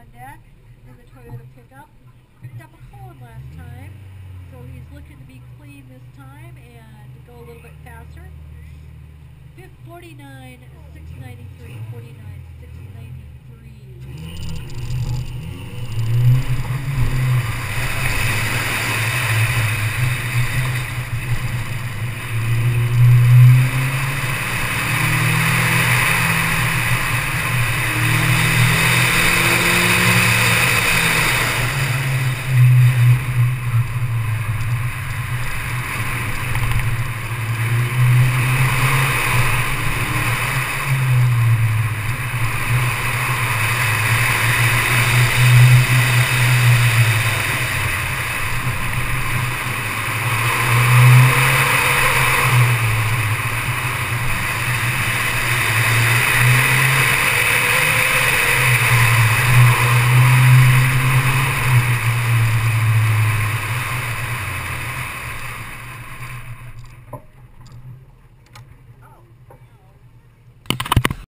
on deck in the Toyota pickup. Picked up a cone last time, so he's looking to be clean this time and go a little bit faster. 49, 693, 49.